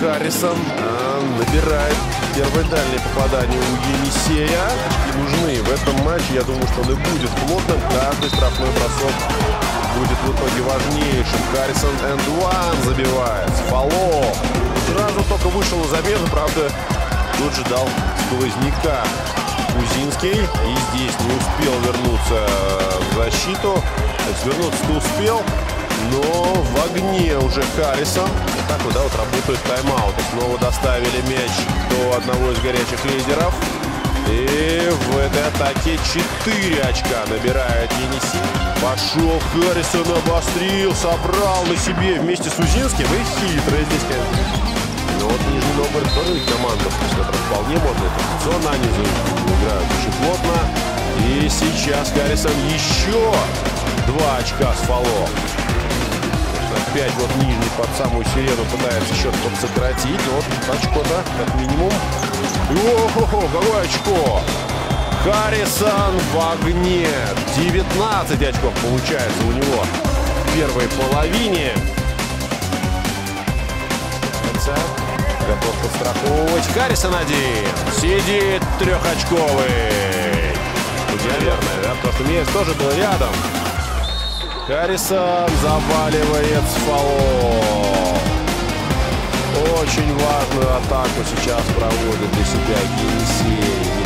Харрисон а, набирает первое дальнее попадание у Енисея. И нужны в этом матче. Я думаю, что он и будет плотным. Каждый штрафной бросок будет в итоге важнейшим. Харрисон энд one забивает. Фало. Сразу только вышел на замену. Правда, тут же дал сквозняка Кузинский. И здесь не успел вернуться в защиту. Свернуться-то успел. Но в огне уже Харрисон. И так вот, да, вот работают тайм-ауты. Снова доставили мяч до одного из горячих лидеров. И в этой атаке 4 очка набирает Енисей. Пошел Харрисон, обострил, собрал на себе вместе с Узинским. И хитро здесь, Но вот Нижний Новгород тоже ведь команда, которая вполне можно это позиционно они играют очень плотно. И сейчас Харрисон еще два очка с фоло. Опять вот нижний под самую сирену пытается счет подсократить. Вот очко, да, как минимум. О-хо-хо, какое очко! Харрисон в огне. 19 очков получается у него в первой половине. Готов подстраховывать. Харрисон один. Сидит трехочковый. Наверное, да? Потому что Мейс тоже был рядом. Харрисон заваливает с фолом. Очень важную атаку сейчас проводит для себя Енисей.